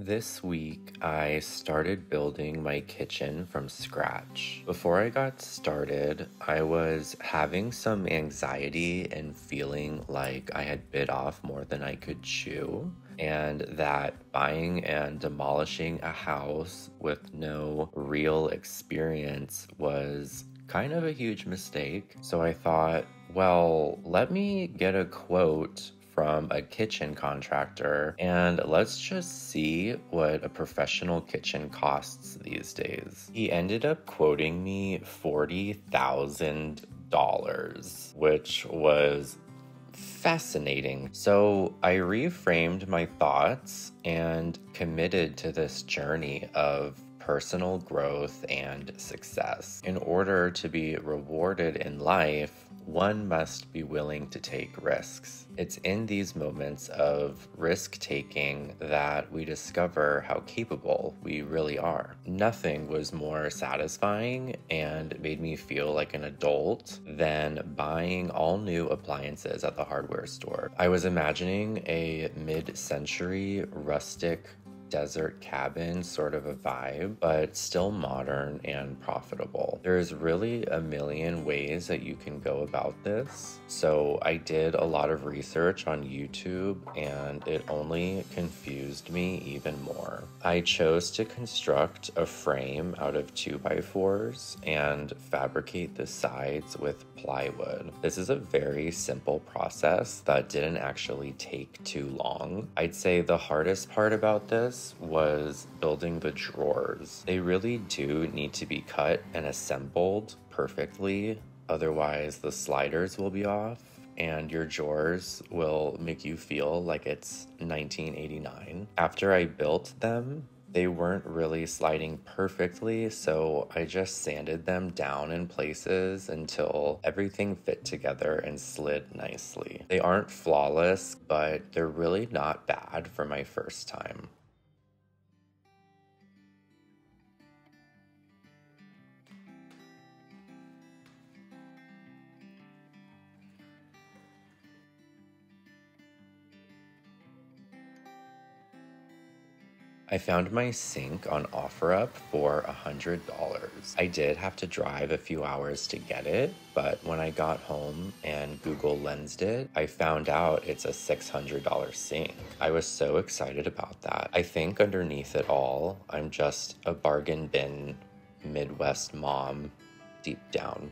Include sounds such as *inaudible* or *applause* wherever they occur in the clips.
This week, I started building my kitchen from scratch. Before I got started, I was having some anxiety and feeling like I had bit off more than I could chew, and that buying and demolishing a house with no real experience was kind of a huge mistake. So I thought, well, let me get a quote from a kitchen contractor and let's just see what a professional kitchen costs these days. He ended up quoting me $40,000, which was fascinating. So I reframed my thoughts and committed to this journey of personal growth and success. In order to be rewarded in life, one must be willing to take risks. It's in these moments of risk taking that we discover how capable we really are. Nothing was more satisfying and made me feel like an adult than buying all new appliances at the hardware store. I was imagining a mid century rustic desert cabin sort of a vibe, but still modern and profitable. There's really a million ways that you can go about this. So I did a lot of research on YouTube and it only confused me even more. I chose to construct a frame out of 2x4s and fabricate the sides with plywood. This is a very simple process that didn't actually take too long. I'd say the hardest part about this was building the drawers. They really do need to be cut and assembled perfectly, otherwise, the sliders will be off and your drawers will make you feel like it's 1989. After I built them, they weren't really sliding perfectly, so I just sanded them down in places until everything fit together and slid nicely. They aren't flawless, but they're really not bad for my first time. I found my sink on OfferUp for $100. I did have to drive a few hours to get it, but when I got home and Google lensed it, I found out it's a $600 sink. I was so excited about that. I think underneath it all, I'm just a bargain bin Midwest mom deep down.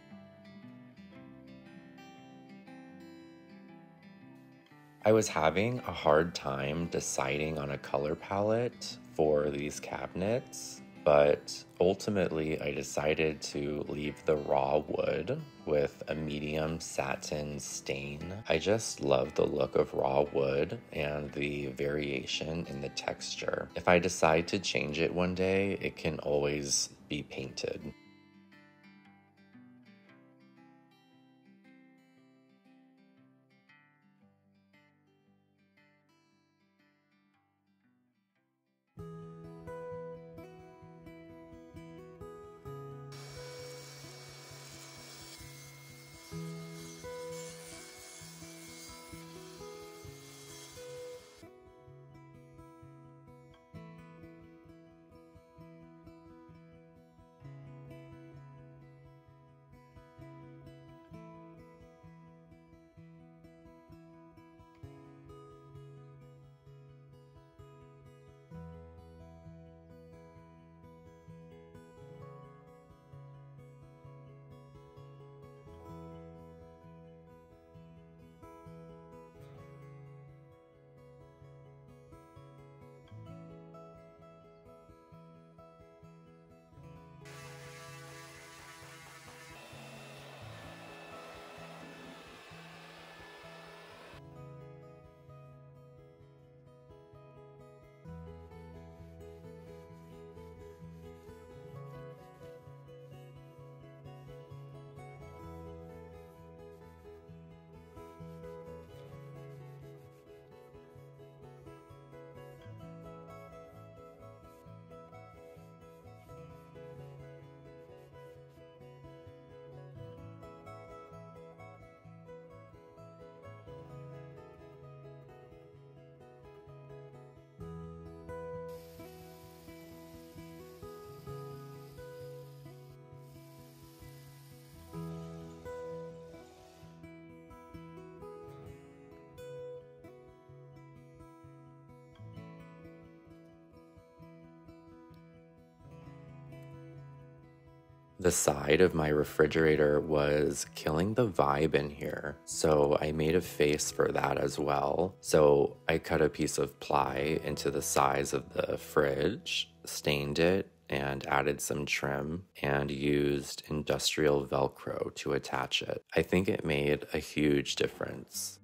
I was having a hard time deciding on a color palette for these cabinets, but ultimately I decided to leave the raw wood with a medium satin stain. I just love the look of raw wood and the variation in the texture. If I decide to change it one day, it can always be painted. The side of my refrigerator was killing the vibe in here, so I made a face for that as well. So I cut a piece of ply into the size of the fridge, stained it, and added some trim and used industrial Velcro to attach it. I think it made a huge difference.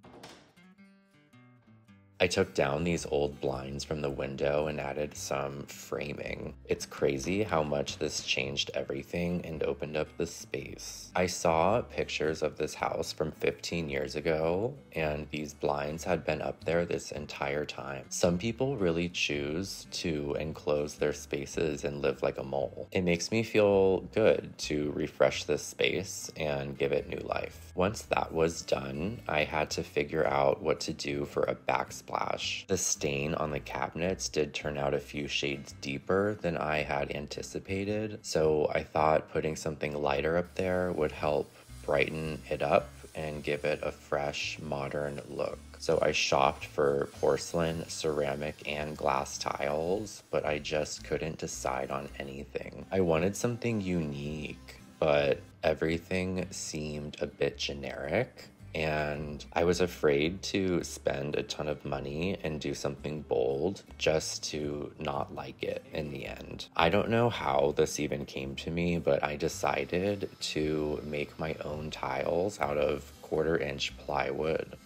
I took down these old blinds from the window and added some framing. It's crazy how much this changed everything and opened up the space. I saw pictures of this house from 15 years ago, and these blinds had been up there this entire time. Some people really choose to enclose their spaces and live like a mole. It makes me feel good to refresh this space and give it new life. Once that was done, I had to figure out what to do for a backsplash splash. The stain on the cabinets did turn out a few shades deeper than I had anticipated, so I thought putting something lighter up there would help brighten it up and give it a fresh, modern look. So I shopped for porcelain, ceramic, and glass tiles, but I just couldn't decide on anything. I wanted something unique, but everything seemed a bit generic and I was afraid to spend a ton of money and do something bold just to not like it in the end. I don't know how this even came to me, but I decided to make my own tiles out of quarter inch plywood.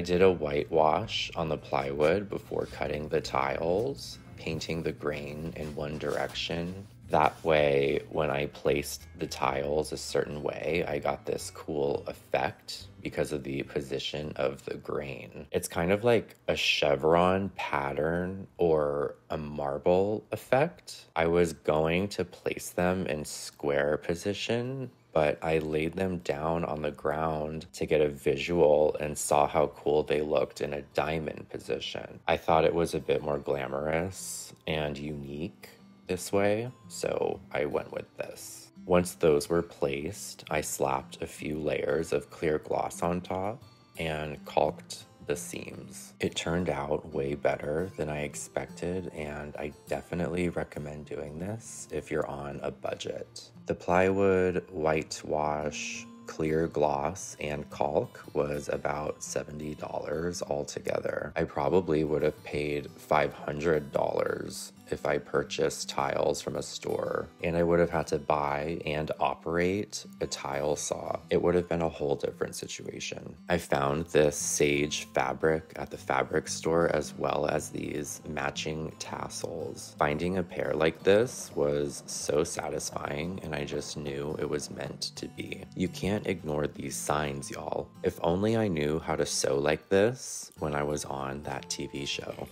I did a whitewash on the plywood before cutting the tiles, painting the grain in one direction. That way, when I placed the tiles a certain way, I got this cool effect because of the position of the grain. It's kind of like a chevron pattern or a marble effect. I was going to place them in square position but I laid them down on the ground to get a visual and saw how cool they looked in a diamond position. I thought it was a bit more glamorous and unique this way, so I went with this. Once those were placed, I slapped a few layers of clear gloss on top and caulked the seams. It turned out way better than I expected, and I definitely recommend doing this if you're on a budget. The plywood whitewash clear gloss and caulk was about $70 altogether. I probably would have paid $500 if I purchased tiles from a store and I would have had to buy and operate a tile saw. It would have been a whole different situation. I found this sage fabric at the fabric store as well as these matching tassels. Finding a pair like this was so satisfying and I just knew it was meant to be. You can't ignore these signs, y'all. If only I knew how to sew like this when I was on that TV show.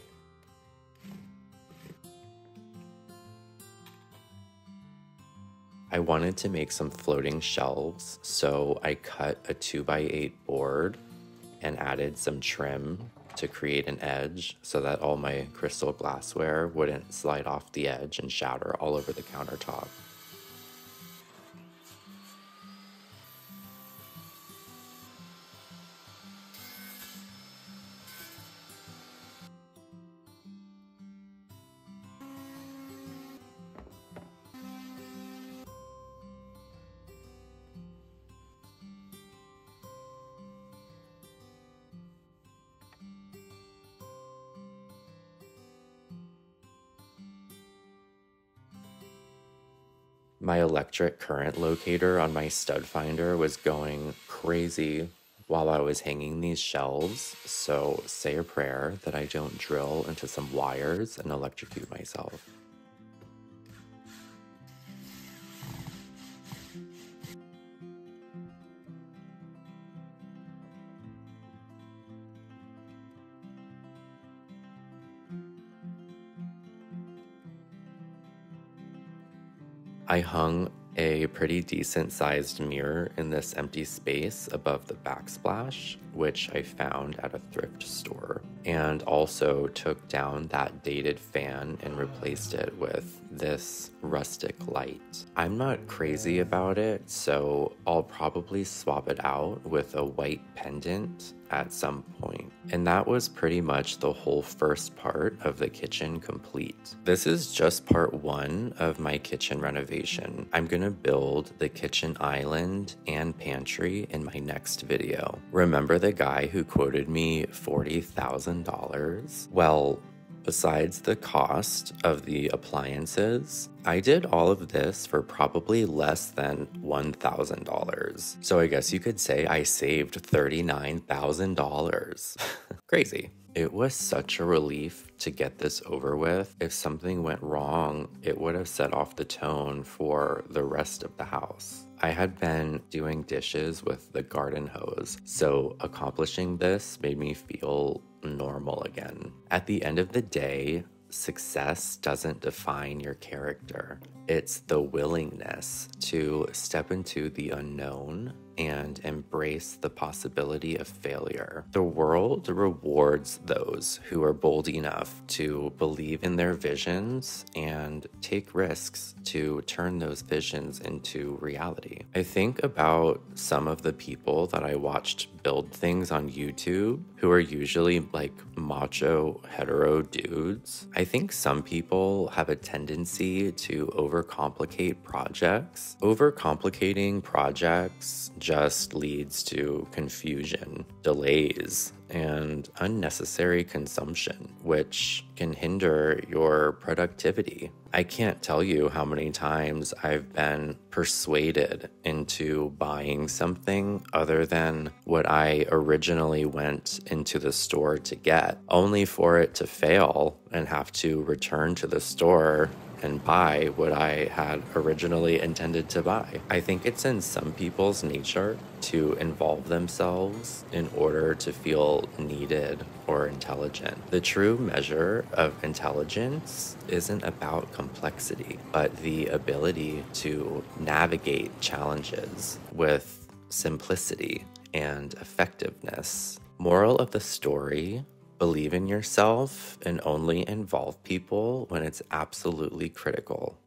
I wanted to make some floating shelves, so I cut a 2x8 board and added some trim to create an edge so that all my crystal glassware wouldn't slide off the edge and shatter all over the countertop. My electric current locator on my stud finder was going crazy while I was hanging these shelves, so say a prayer that I don't drill into some wires and electrocute myself. I hung a pretty decent sized mirror in this empty space above the backsplash, which I found at a thrift store, and also took down that dated fan and replaced it with this rustic light. I'm not crazy about it, so I'll probably swap it out with a white pendant at some point. And that was pretty much the whole first part of the kitchen complete. This is just part one of my kitchen renovation. I'm gonna build the kitchen island and pantry in my next video. Remember the guy who quoted me $40,000? Well, Besides the cost of the appliances, I did all of this for probably less than $1,000. So I guess you could say I saved $39,000. *laughs* Crazy. It was such a relief to get this over with. If something went wrong, it would have set off the tone for the rest of the house. I had been doing dishes with the garden hose, so accomplishing this made me feel normal again. At the end of the day, success doesn't define your character. It's the willingness to step into the unknown and embrace the possibility of failure. The world rewards those who are bold enough to believe in their visions and take risks to turn those visions into reality. I think about some of the people that I watched build things on YouTube who are usually like macho hetero dudes. I think some people have a tendency to overcomplicate projects. Overcomplicating projects just leads to confusion, delays, and unnecessary consumption, which can hinder your productivity. I can't tell you how many times I've been persuaded into buying something other than what I originally went into the store to get, only for it to fail and have to return to the store and buy what I had originally intended to buy. I think it's in some people's nature to involve themselves in order to feel needed or intelligent. The true measure of intelligence isn't about complexity, but the ability to navigate challenges with simplicity and effectiveness. Moral of the story Believe in yourself and only involve people when it's absolutely critical.